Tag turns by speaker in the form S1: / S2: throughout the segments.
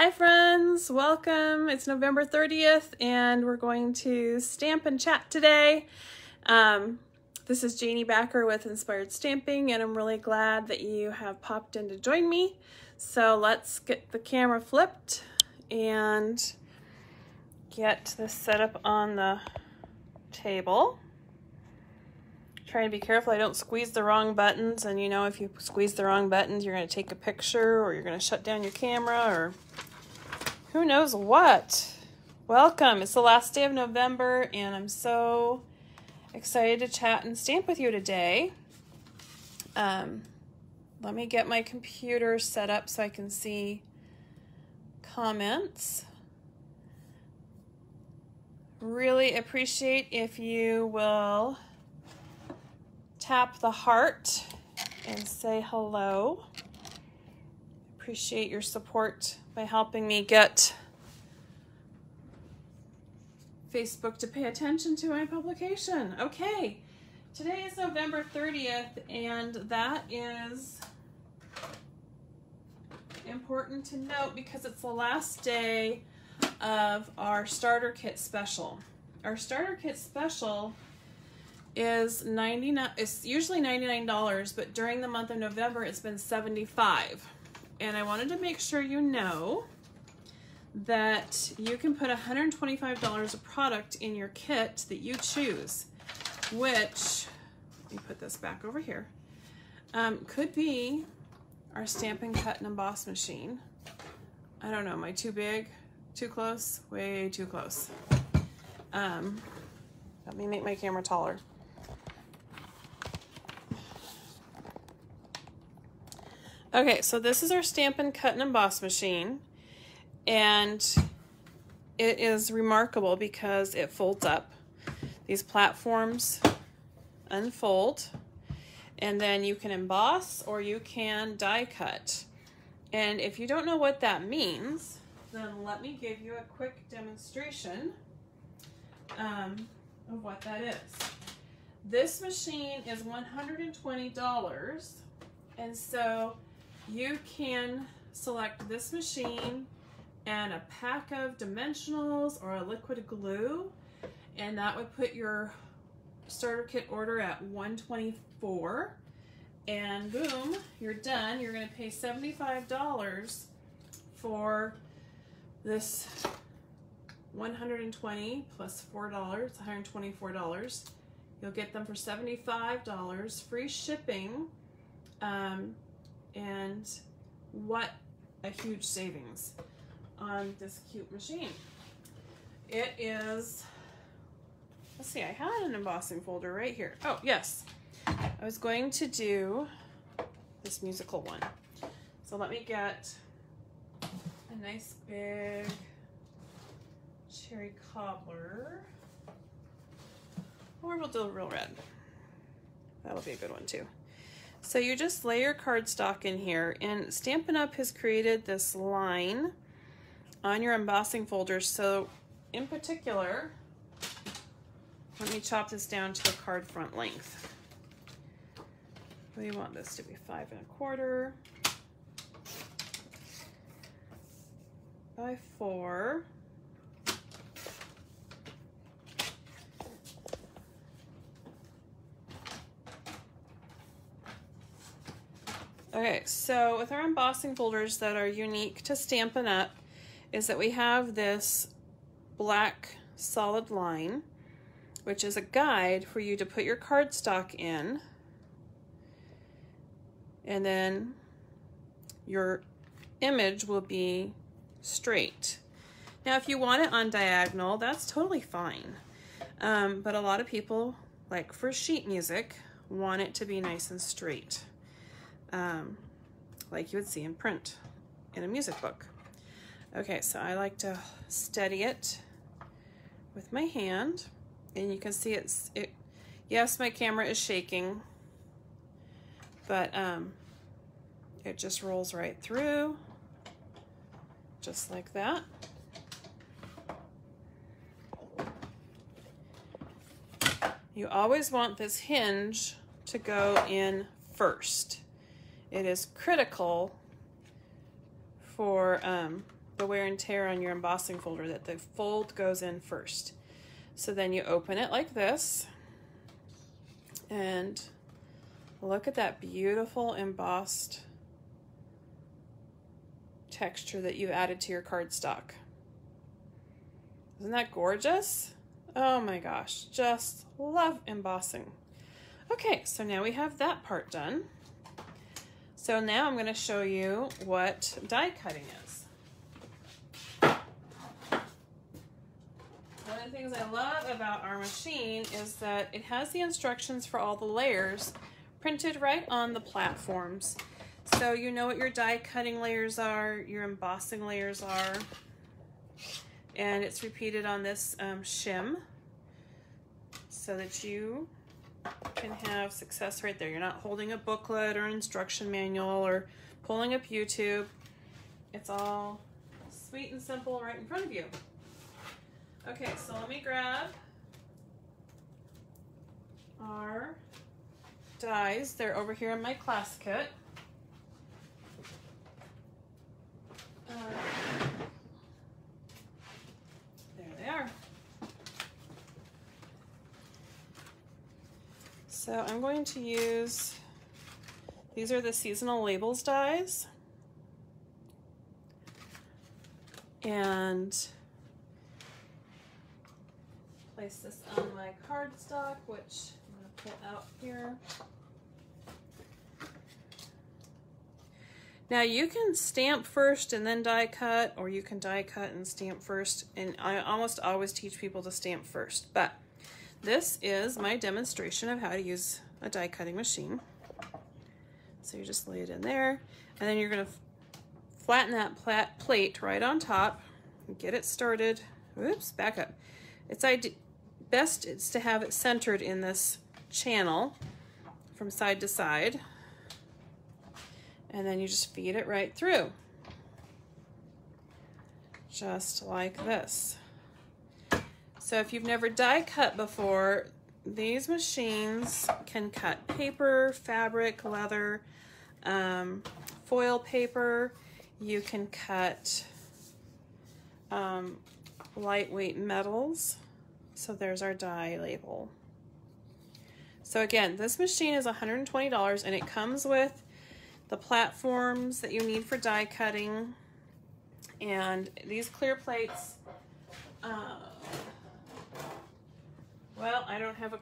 S1: Hi friends, welcome. It's November 30th and we're going to stamp and chat today. Um, this is Janey Backer with Inspired Stamping and I'm really glad that you have popped in to join me. So let's get the camera flipped and get this set up on the table. Trying to be careful I don't squeeze the wrong buttons and you know if you squeeze the wrong buttons you're going to take a picture or you're going to shut down your camera or who knows what. Welcome. It's the last day of November, and I'm so excited to chat and stamp with you today. Um, let me get my computer set up so I can see comments. Really appreciate if you will tap the heart and say hello. Appreciate your support by helping me get Facebook to pay attention to my publication. Okay, today is November 30th, and that is important to note because it's the last day of our starter kit special. Our starter kit special is 99 it's usually $99 but during the month of November it's been 75 and I wanted to make sure you know that you can put $125 of product in your kit that you choose, which, let me put this back over here, um, could be our stamp and cut and emboss machine. I don't know, am I too big? Too close? Way too close. Um, let me make my camera taller. Okay, so this is our Stampin' Cut and Emboss machine. And it is remarkable because it folds up. These platforms unfold. And then you can emboss or you can die cut. And if you don't know what that means, then let me give you a quick demonstration um, of what that is. This machine is $120. And so you can select this machine and a pack of dimensionals or a liquid glue and that would put your starter kit order at 124 and boom you're done. You're going to pay $75 for this 120 plus $4 $124 you'll get them for $75 free shipping. Um, and what a huge savings on this cute machine. It is, let's see, I had an embossing folder right here. Oh, yes. I was going to do this musical one. So let me get a nice big cherry cobbler. Or we'll do a real red. That'll be a good one too. So you just lay your cardstock in here and Stampin' Up! has created this line on your embossing folders. So in particular, let me chop this down to a card front length. We want this to be five and a quarter by four. Okay, so with our embossing folders that are unique to Stampin' Up! is that we have this black solid line, which is a guide for you to put your cardstock in. And then your image will be straight. Now, if you want it on diagonal, that's totally fine. Um, but a lot of people, like for sheet music, want it to be nice and straight um, like you would see in print in a music book. Okay, so I like to steady it with my hand and you can see it's, it, yes, my camera is shaking, but um, it just rolls right through, just like that. You always want this hinge to go in first it is critical for um, the wear and tear on your embossing folder that the fold goes in first. So then you open it like this and look at that beautiful embossed texture that you've added to your cardstock. Isn't that gorgeous? Oh my gosh, just love embossing. Okay, so now we have that part done. So now I'm going to show you what die cutting is. One of the things I love about our machine is that it has the instructions for all the layers printed right on the platforms. So you know what your die cutting layers are, your embossing layers are, and it's repeated on this um, shim so that you can have success right there. You're not holding a booklet or an instruction manual or pulling up YouTube. It's all sweet and simple right in front of you. Okay, so let me grab our dies. They're over here in my class kit. Uh, there they are. So I'm going to use, these are the seasonal labels dies. And place this on my cardstock, which I'm going to pull out here. Now you can stamp first and then die cut, or you can die cut and stamp first. And I almost always teach people to stamp first. But this is my demonstration of how to use a die cutting machine. So you just lay it in there, and then you're gonna flatten that plat plate right on top, get it started. Oops, back up. It's best is to have it centered in this channel from side to side and then you just feed it right through. Just like this. So if you've never die cut before, these machines can cut paper, fabric, leather, um, foil paper. You can cut um, lightweight metals. So there's our die label. So again, this machine is $120 and it comes with the platforms that you need for die cutting, and these clear plates. Uh, well, I don't have a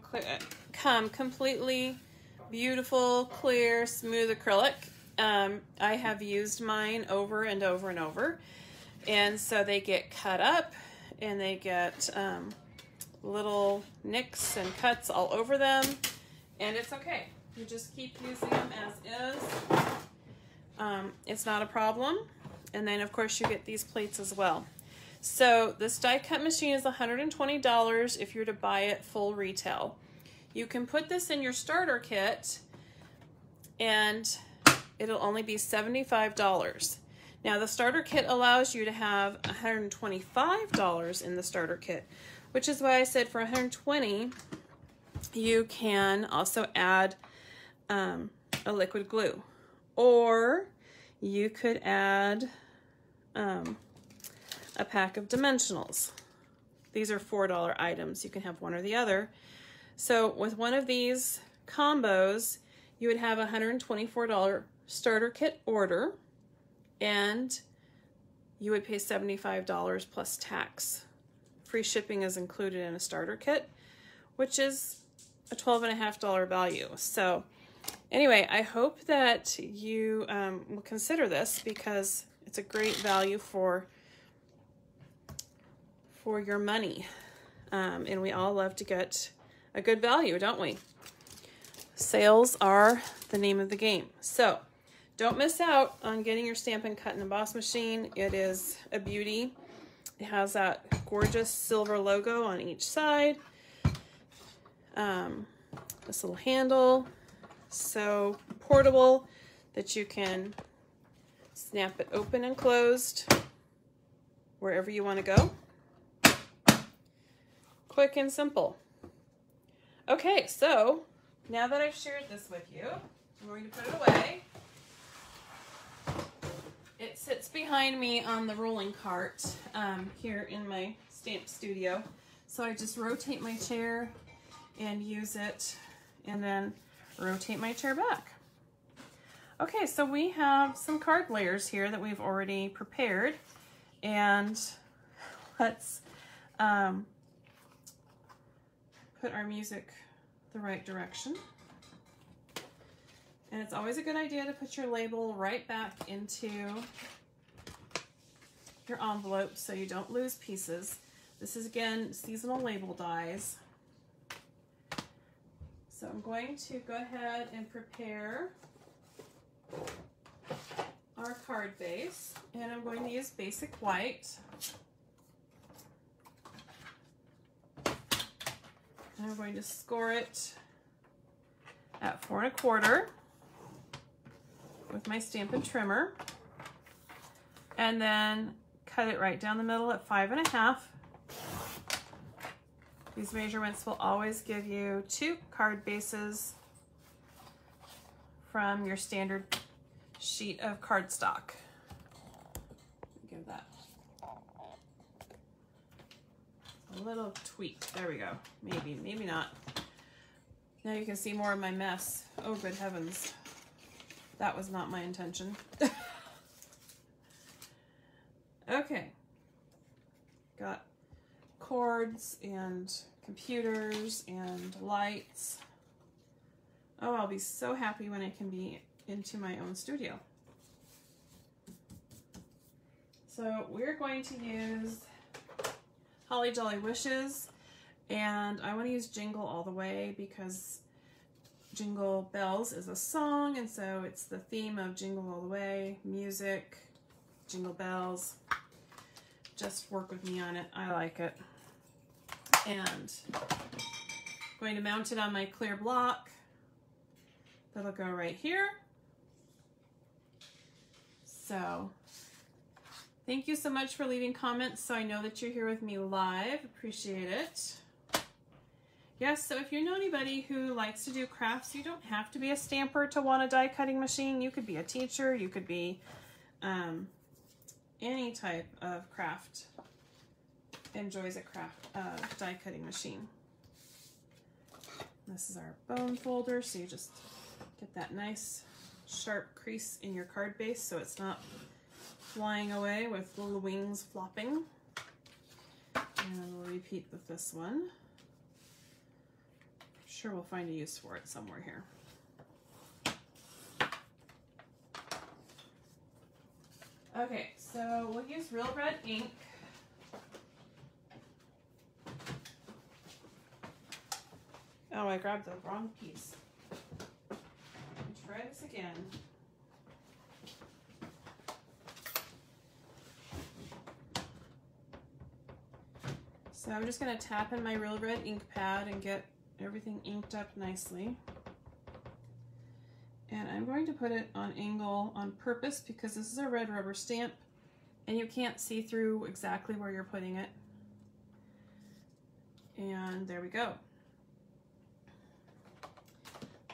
S1: come completely beautiful, clear, smooth acrylic. Um, I have used mine over and over and over. And so they get cut up and they get um, little nicks and cuts all over them. And it's okay. You just keep using them as is. Um, it's not a problem. And then of course you get these plates as well. So this die cut machine is $120 if you're to buy it full retail. You can put this in your starter kit and it'll only be $75. Now the starter kit allows you to have $125 in the starter kit, which is why I said for 120 you can also add um, a liquid glue. Or you could add um, a pack of dimensionals. These are $4 items. You can have one or the other. So with one of these combos, you would have a $124 starter kit order and you would pay $75 plus tax. Free shipping is included in a starter kit, which is a $12.5 value. So Anyway, I hope that you um, will consider this because it's a great value for for your money. Um, and we all love to get a good value, don't we? Sales are the name of the game. So don't miss out on getting your Stampin' Cut and Emboss machine. It is a beauty. It has that gorgeous silver logo on each side. Um, this little handle so portable that you can snap it open and closed wherever you want to go. Quick and simple. Okay, so now that I've shared this with you, I'm going to put it away. It sits behind me on the rolling cart um, here in my stamp studio. So I just rotate my chair and use it and then rotate my chair back. Okay, so we have some card layers here that we've already prepared and let's um, put our music the right direction. And it's always a good idea to put your label right back into your envelope so you don't lose pieces. This is again seasonal label dies. So I'm going to go ahead and prepare our card base and I'm going to use basic white. And I'm going to score it at four and a quarter with my Stampin' Trimmer. And then cut it right down the middle at five and a half. These measurements will always give you two card bases from your standard sheet of cardstock. Give that a little tweak. There we go. Maybe, maybe not. Now you can see more of my mess. Oh, good heavens. That was not my intention. okay. Got cords and computers and lights. Oh, I'll be so happy when I can be into my own studio. So we're going to use Holly Jolly Wishes and I want to use Jingle All the Way because Jingle Bells is a song, and so it's the theme of Jingle All the Way, music, Jingle Bells. Just work with me on it. I like it. And I'm going to mount it on my clear block. That'll go right here. So thank you so much for leaving comments so I know that you're here with me live. Appreciate it. Yes, so if you know anybody who likes to do crafts, you don't have to be a stamper to want a die cutting machine. You could be a teacher, you could be um, any type of craft enjoys a craft uh, die cutting machine. This is our bone folder, so you just get that nice sharp crease in your card base so it's not flying away with little wings flopping. And we'll repeat with this one I'm sure we'll find a use for it somewhere here. Okay, so we'll use real red ink. Oh, I grabbed the wrong piece. Try this again. So I'm just going to tap in my real red ink pad and get everything inked up nicely. And I'm going to put it on angle on purpose because this is a red rubber stamp and you can't see through exactly where you're putting it. And there we go.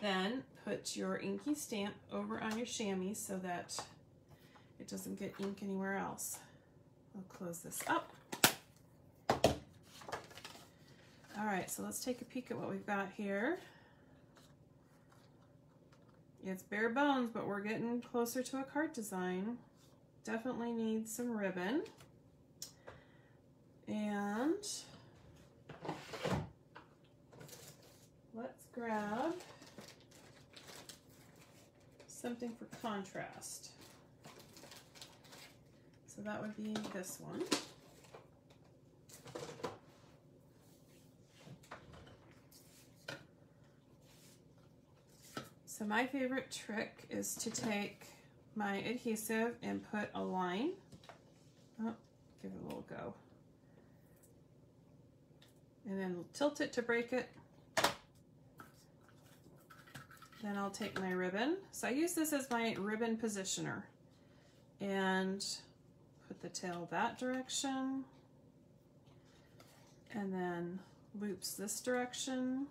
S1: Then put your inky stamp over on your chamois so that it doesn't get ink anywhere else. I'll close this up. All right, so let's take a peek at what we've got here. It's bare bones, but we're getting closer to a card design. Definitely need some ribbon. And let's grab something for contrast. So that would be this one. My favorite trick is to take my adhesive and put a line. Oh, give it a little go. And then tilt it to break it. Then I'll take my ribbon. So I use this as my ribbon positioner. And put the tail that direction. And then loops this direction.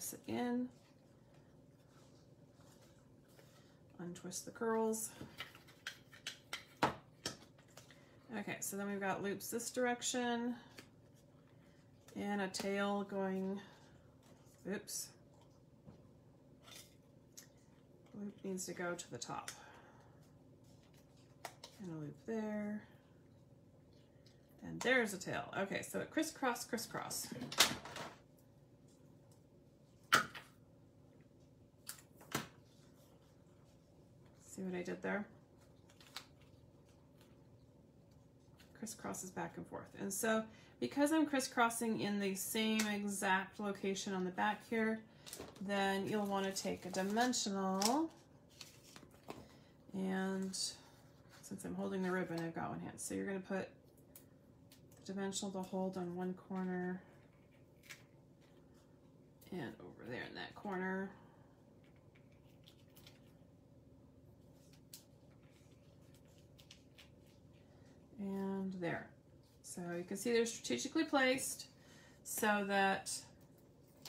S1: Press it in. untwist the curls. Okay, so then we've got loops this direction and a tail going, oops. Loop needs to go to the top. And a loop there. And there's a tail. Okay, so it crisscross, crisscross. What I did there? Crisscrosses back and forth. And so because I'm crisscrossing in the same exact location on the back here, then you'll want to take a dimensional and since I'm holding the ribbon, I've got one hand. So you're going to put the dimensional to hold on one corner and over there in that corner. And there. So you can see they're strategically placed so that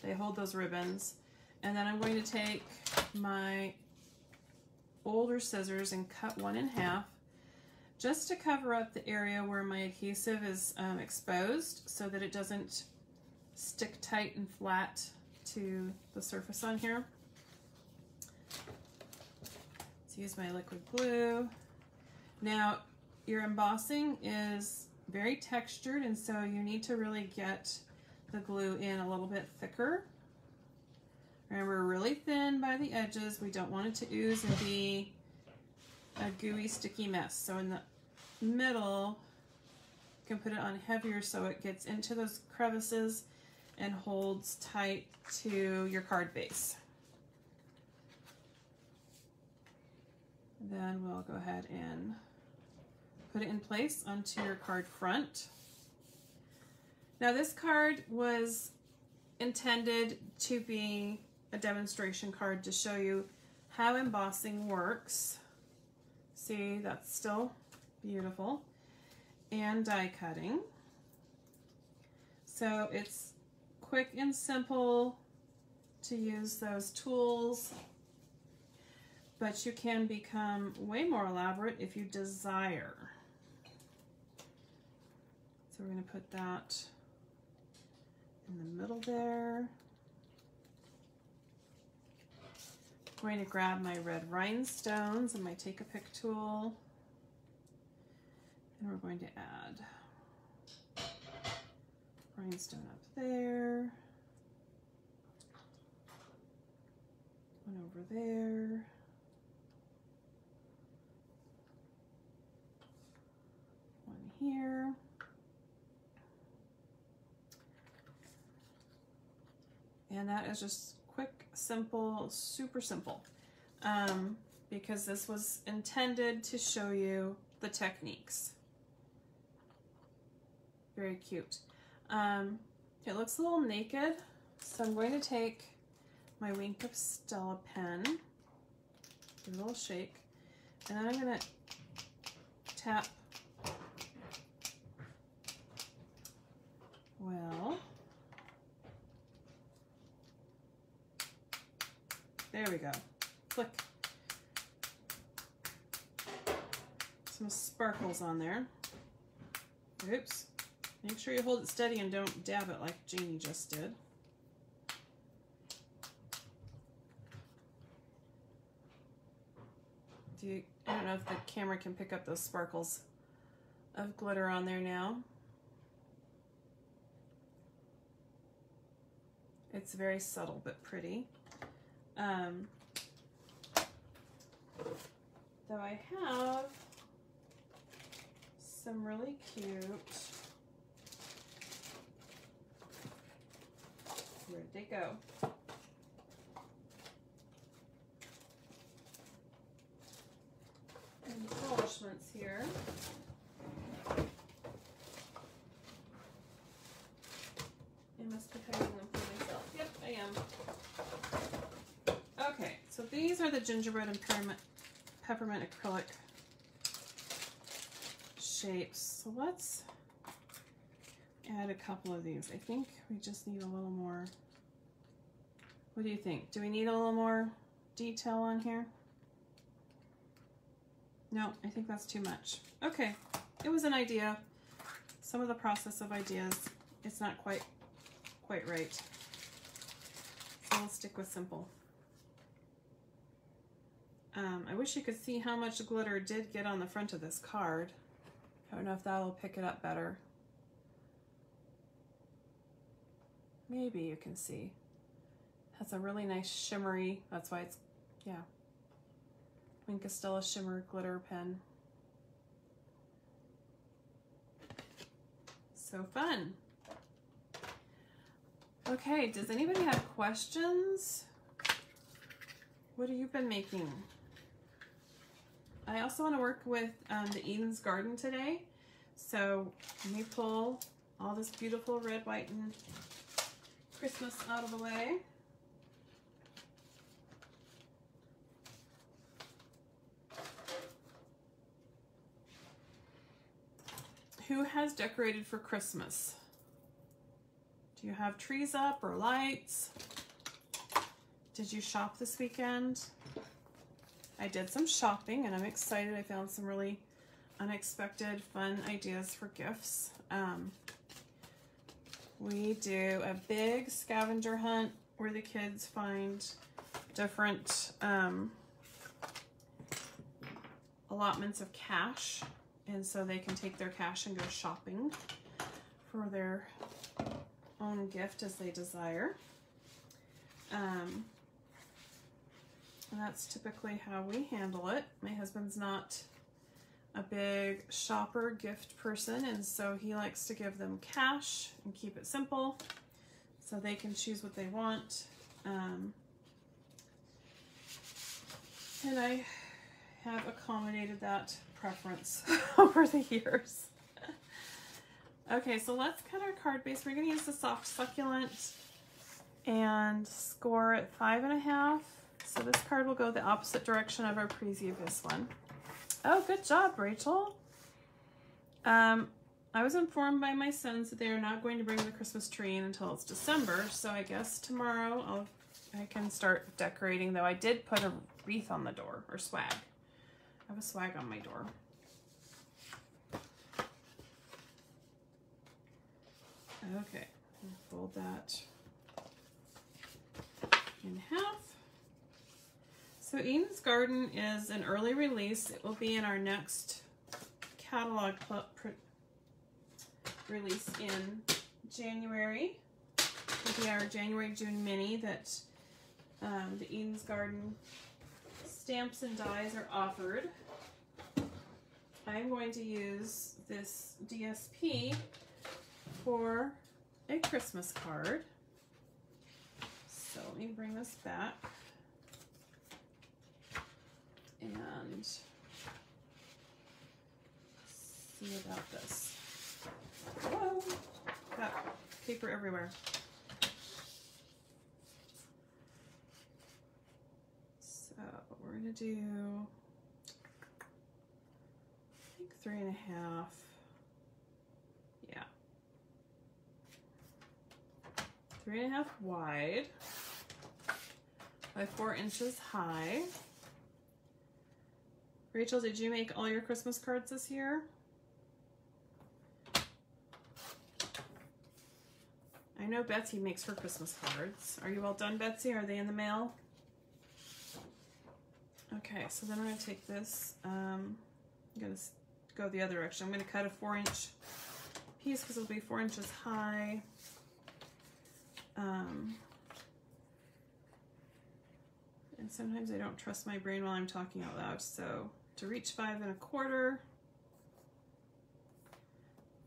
S1: they hold those ribbons. And then I'm going to take my older scissors and cut one in half just to cover up the area where my adhesive is um, exposed so that it doesn't stick tight and flat to the surface on here. Let's use my liquid glue. Now, your embossing is very textured and so you need to really get the glue in a little bit thicker. Remember, we're really thin by the edges. We don't want it to ooze and be a gooey, sticky mess. So in the middle, you can put it on heavier so it gets into those crevices and holds tight to your card base. Then we'll go ahead and put it in place onto your card front. Now this card was intended to be a demonstration card to show you how embossing works. See, that's still beautiful. And die cutting. So it's quick and simple to use those tools, but you can become way more elaborate if you desire. We're going to put that in the middle there. I'm going to grab my red rhinestones and my take a pick tool. And we're going to add rhinestone up there. One over there. One here. And that is just quick, simple, super simple. Um, because this was intended to show you the techniques. Very cute. Um, it looks a little naked, so I'm going to take my Wink of Stella pen, give it a little shake, and then I'm going to tap, well, There we go. Click. Some sparkles on there. Oops. Make sure you hold it steady and don't dab it like Janey just did. Do you, I don't know if the camera can pick up those sparkles of glitter on there now. It's very subtle but pretty. Um, though I have some really cute, where'd they go? Embellishments here. I must be hiding them for myself. Yep, I am. Okay, so these are the gingerbread and peppermint, peppermint acrylic shapes. So let's add a couple of these. I think we just need a little more. What do you think? Do we need a little more detail on here? No, I think that's too much. Okay, it was an idea. Some of the process of ideas, it's not quite, quite right. So we'll stick with simple. Um, I wish you could see how much glitter did get on the front of this card. I don't know if that'll pick it up better. Maybe you can see. Has a really nice shimmery, that's why it's, yeah. Wink of Stella Shimmer Glitter Pen. So fun. Okay, does anybody have questions? What have you been making? I also want to work with um, the Eden's Garden today. So let me pull all this beautiful red, white, and Christmas out of the way. Who has decorated for Christmas? Do you have trees up or lights? Did you shop this weekend? I did some shopping and I'm excited. I found some really unexpected fun ideas for gifts. Um, we do a big scavenger hunt where the kids find different um, allotments of cash and so they can take their cash and go shopping for their own gift as they desire. Um, that's typically how we handle it. My husband's not a big shopper gift person, and so he likes to give them cash and keep it simple so they can choose what they want. Um, and I have accommodated that preference over the years. okay, so let's cut our card base. We're going to use the soft succulent and score at five and a half. So this card will go the opposite direction of our previous one. Oh, good job, Rachel. Um, I was informed by my sons that they are not going to bring the Christmas tree in until it's December, so I guess tomorrow I'll I can start decorating, though I did put a wreath on the door, or swag I have a swag on my door. Okay, fold that in half. So Eden's Garden is an early release. It will be in our next catalog release in January. It'll be our January June mini that um, the Eden's Garden stamps and dies are offered. I'm going to use this DSP for a Christmas card. So let me bring this back. And see about this. Whoa, got paper everywhere. So we're gonna do I think three and a half. Yeah. Three and a half wide by four inches high. Rachel, did you make all your Christmas cards this year? I know Betsy makes her Christmas cards. Are you all done, Betsy? Are they in the mail? Okay, so then I'm going to take this. Um, I'm going to go the other direction. I'm going to cut a four inch piece because it'll be four inches high. Um, and sometimes I don't trust my brain while I'm talking out loud. So to reach five and a quarter,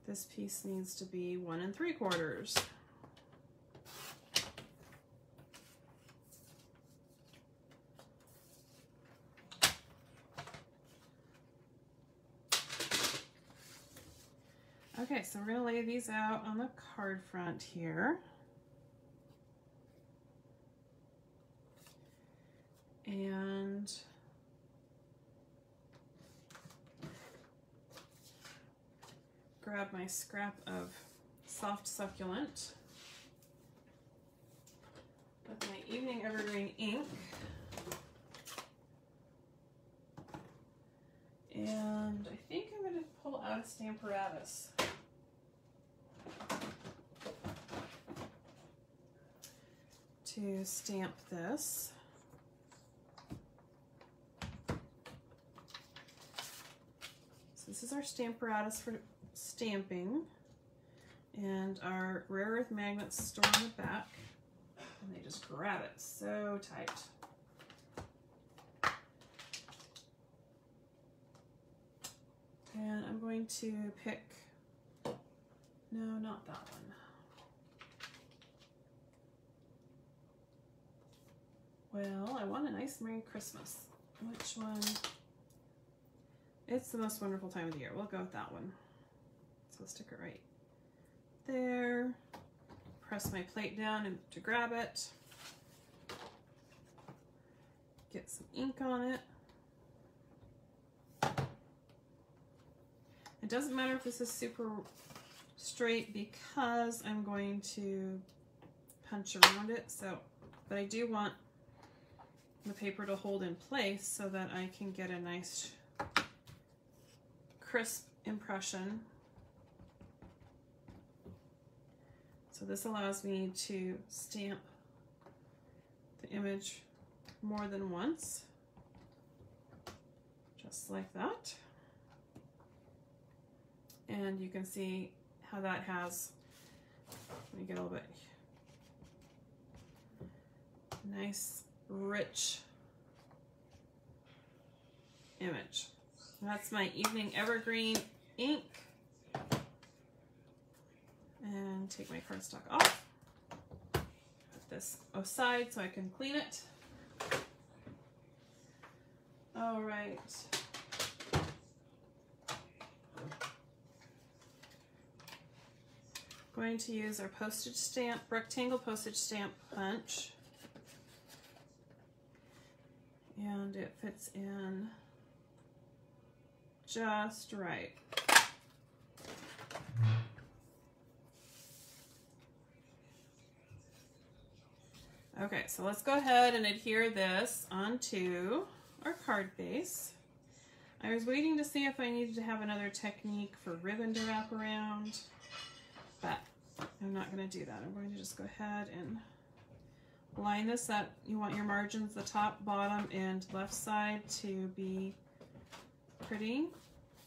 S1: this piece needs to be one and three quarters. Okay, so we're to lay these out on the card front here. And grab my scrap of soft succulent with my Evening Evergreen ink. And I think I'm going to pull out a Stamparatus. To stamp this. So this is our Stamparatus for stamping. And our rare earth magnets store in the back. And they just grab it so tight. And I'm going to pick, no, not that one. Well, I want a nice Merry Christmas. Which one? It's the most wonderful time of the year. We'll go with that one. So stick it right there. Press my plate down to grab it. Get some ink on it. It doesn't matter if this is super straight because I'm going to punch around it. So, but I do want the paper to hold in place so that I can get a nice crisp impression. So this allows me to stamp the image more than once, just like that. And you can see how that has, let me get a little bit, nice, rich image. That's my Evening Evergreen ink. Take my cardstock off. Put this aside so I can clean it. All right. Going to use our postage stamp, rectangle postage stamp punch. And it fits in just right. Okay, so let's go ahead and adhere this onto our card base. I was waiting to see if I needed to have another technique for ribbon to wrap around, but I'm not going to do that. I'm going to just go ahead and line this up. You want your margins, the top, bottom, and left side to be pretty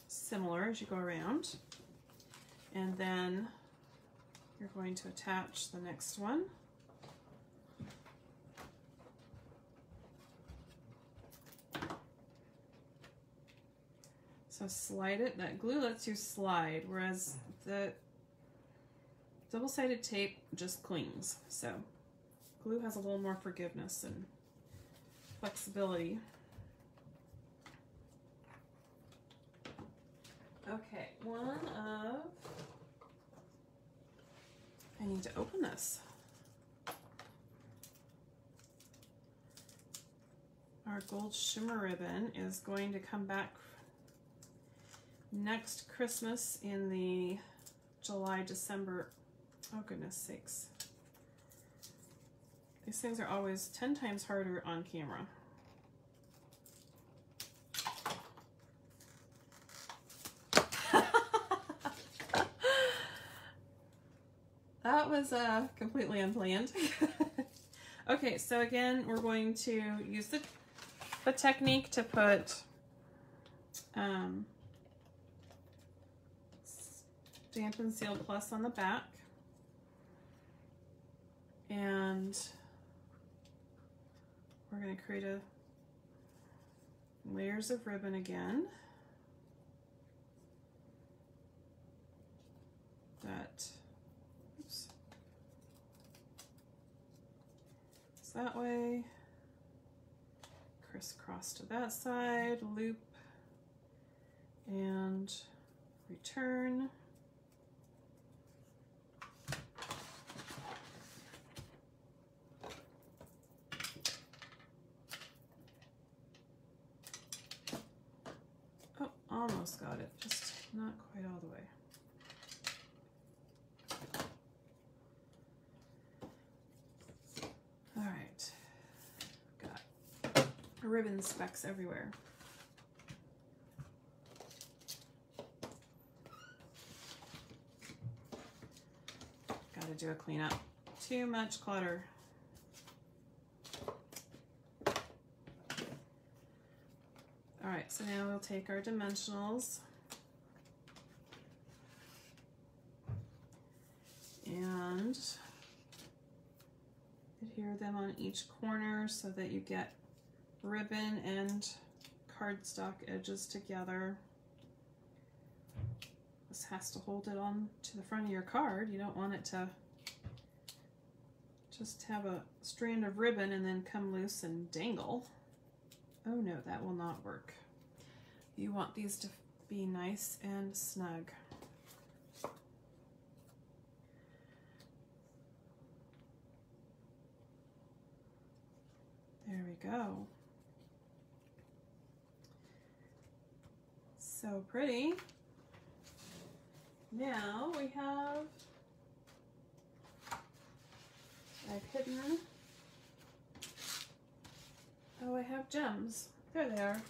S1: similar as you go around. And then you're going to attach the next one. So slide it. That glue lets you slide, whereas the double-sided tape just clings. So glue has a little more forgiveness and flexibility. Okay, one of, I need to open this. Our gold shimmer ribbon is going to come back next Christmas in the July, December, oh goodness sakes. These things are always 10 times harder on camera. that was uh, completely unplanned. okay, so again, we're going to use the, the technique to put um, Stampin' Seal Plus on the back. And we're going to create a layers of ribbon again. That, oops, it's that way, crisscross to that side, loop, and return. quite all the way. All right, got ribbon specks everywhere. Gotta do a cleanup. Too much clutter. All right, so now we'll take our dimensionals. Each corner so that you get ribbon and cardstock edges together. This has to hold it on to the front of your card. You don't want it to just have a strand of ribbon and then come loose and dangle. Oh no, that will not work. You want these to be nice and snug. There we go. So pretty. Now we have, I've hidden, oh I have gems. There they are.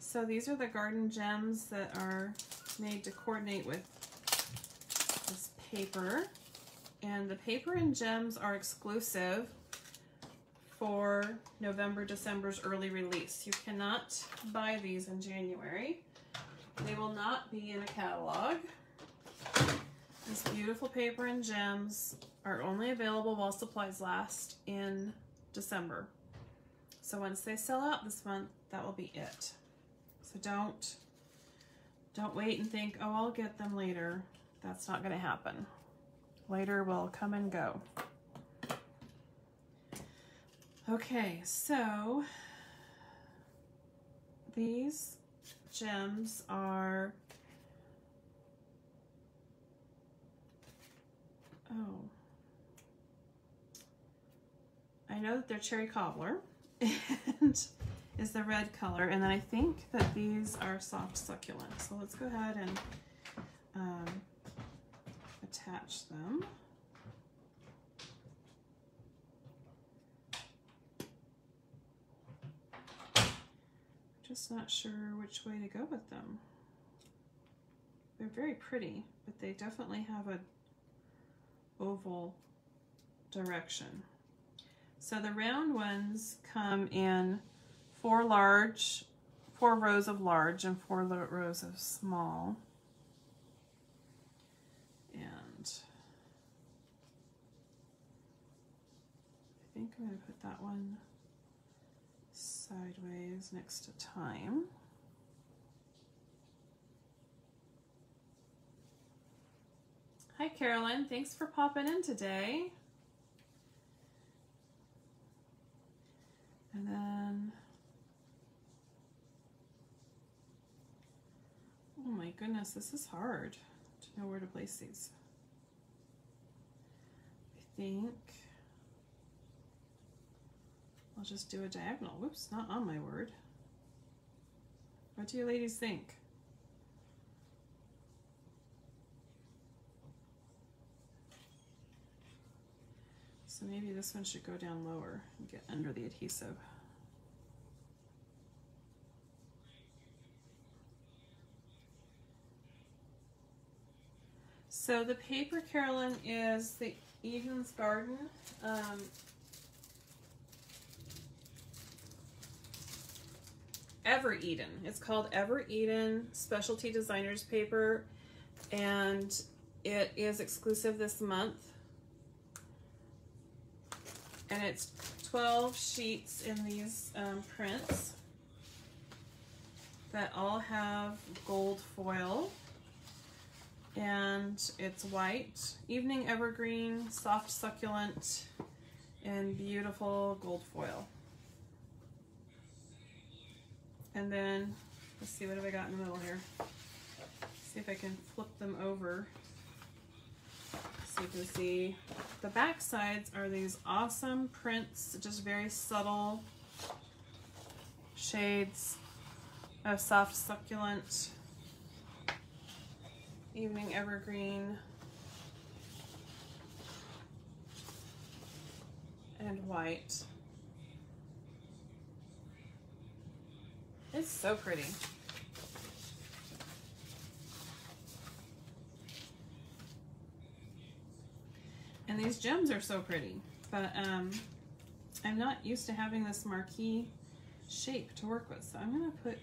S1: So these are the garden gems that are made to coordinate with this paper. And the paper and gems are exclusive for November, December's early release. You cannot buy these in January. They will not be in a catalog. These beautiful paper and gems are only available while supplies last in December. So once they sell out this month, that will be it. So don't, don't wait and think, oh, I'll get them later. That's not gonna happen. Later will come and go. Okay, so these gems are, oh, I know that they're cherry cobbler and is the red color. And then I think that these are soft succulent. So let's go ahead and um, attach them. Just not sure which way to go with them. They're very pretty, but they definitely have a oval direction. So the round ones come in four large, four rows of large and four rows of small. And I think I'm going to put that one sideways next to time. Hi Carolyn, thanks for popping in today. And then, oh my goodness, this is hard to know where to place these. I think I'll just do a diagonal. Whoops, not on my word. What do you ladies think? So maybe this one should go down lower and get under the adhesive. So the paper, Carolyn, is the Eden's Garden. Um, Ever Eden. It's called Ever Eden Specialty Designers Paper, and it is exclusive this month. And it's 12 sheets in these um, prints that all have gold foil. And it's white, evening evergreen, soft succulent, and beautiful gold foil. And then, let's see, what have I got in the middle here? See if I can flip them over. So you can see the back sides are these awesome prints, just very subtle shades of soft succulent, evening evergreen, and white. It's so pretty. And these gems are so pretty, but um, I'm not used to having this marquee shape to work with. So I'm gonna put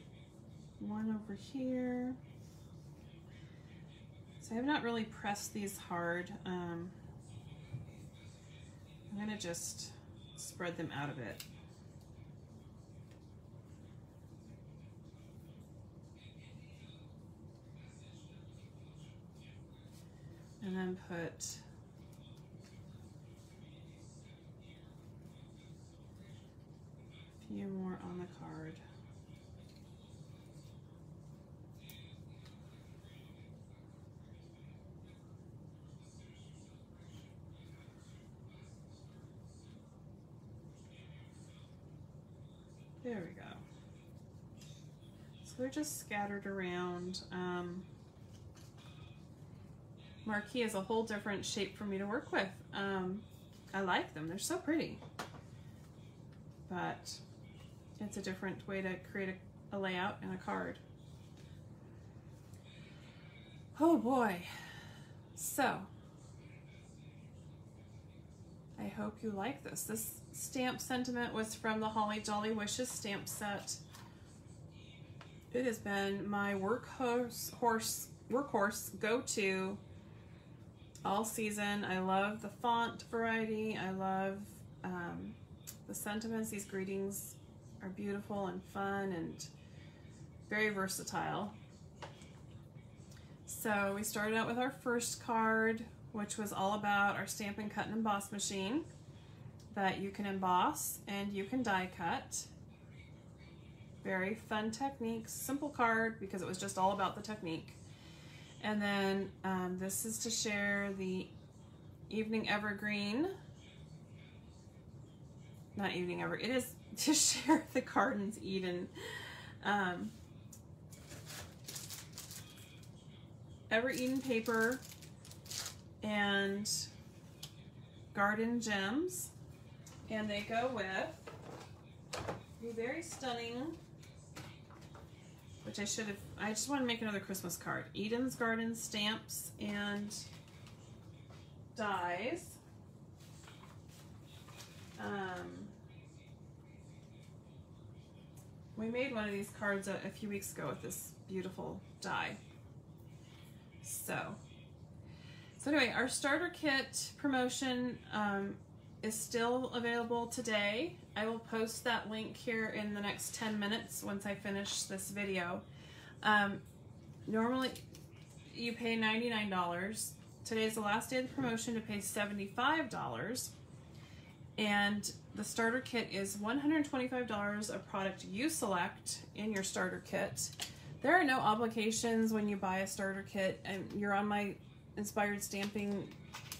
S1: one over here. So I have not really pressed these hard. Um, I'm gonna just spread them out a bit. And then put a few more on the card. There we go. So they're just scattered around. Um, marquee is a whole different shape for me to work with. Um, I like them. They're so pretty. But it's a different way to create a, a layout and a card. Oh boy. So, I hope you like this. This stamp sentiment was from the Holly Jolly Wishes stamp set. It has been my workhorse horse workhorse go-to all season. I love the font variety. I love um, the sentiments. These greetings are beautiful and fun and very versatile. So we started out with our first card, which was all about our stamp and Cut and Emboss machine that you can emboss and you can die cut. Very fun technique, simple card because it was just all about the technique. And then um, this is to share the Evening Evergreen. Not Evening Ever, it is to share the Gardens Eden. Um, Ever Eden paper and garden gems. And they go with a very stunning, which I should have, I just want to make another Christmas card. Eden's Garden stamps and dies. Um, we made one of these cards a, a few weeks ago with this beautiful die. So, so anyway, our starter kit promotion um, is still available today. I will post that link here in the next 10 minutes once I finish this video. Um, normally you pay $99. Today's the last day of the promotion to pay $75. And the starter kit is $125 a product you select in your starter kit. There are no obligations when you buy a starter kit and you're on my inspired stamping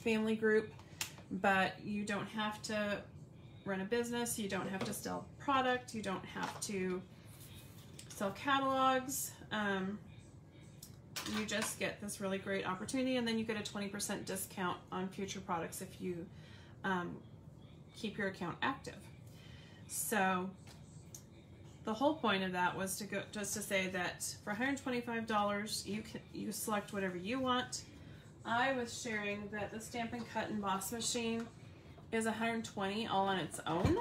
S1: family group but you don't have to run a business, you don't have to sell product, you don't have to sell catalogs. Um, you just get this really great opportunity and then you get a 20% discount on future products if you um, keep your account active. So the whole point of that was to go just to say that for $125 you can you select whatever you want I was sharing that the Stampin' Cut and Emboss machine is 120 all on its own.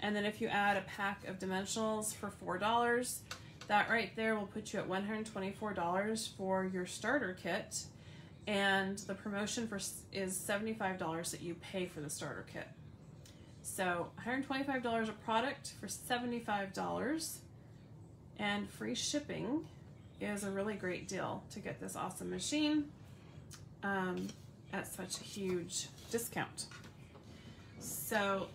S1: And then if you add a pack of dimensionals for $4, that right there will put you at $124 for your starter kit. And the promotion for is $75 that you pay for the starter kit. So $125 a product for $75 and free shipping is a really great deal to get this awesome machine um, at such a huge discount. So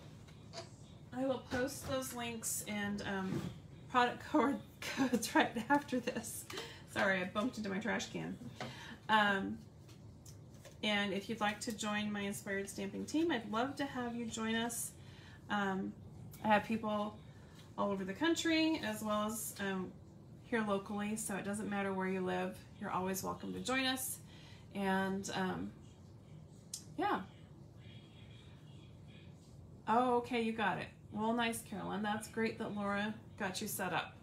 S1: I will post those links and um, product code codes right after this. Sorry, I bumped into my trash can. Um, and if you'd like to join my Inspired Stamping team, I'd love to have you join us. Um, I have people all over the country as well as um, here locally, so it doesn't matter where you live. You're always welcome to join us. And um, yeah. Oh, okay, you got it. Well, nice, Carolyn. That's great that Laura got you set up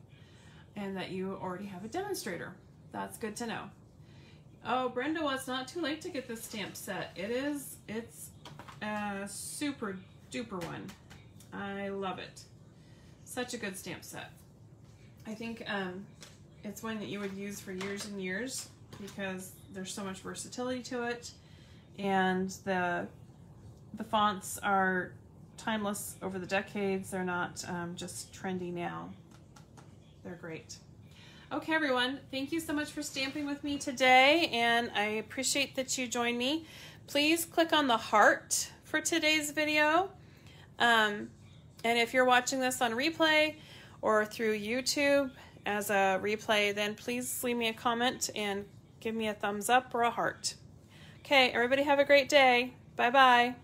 S1: and that you already have a demonstrator. That's good to know. Oh, Brenda, well, it's not too late to get this stamp set. It is, it's a super duper one. I love it. Such a good stamp set. I think um, it's one that you would use for years and years because there's so much versatility to it and the the fonts are timeless over the decades. They're not um, just trendy now. They're great. Okay, everyone, thank you so much for stamping with me today, and I appreciate that you joined me. Please click on the heart for today's video. Um, and if you're watching this on replay or through YouTube as a replay, then please leave me a comment and give me a thumbs up or a heart. Okay, everybody have a great day. Bye-bye.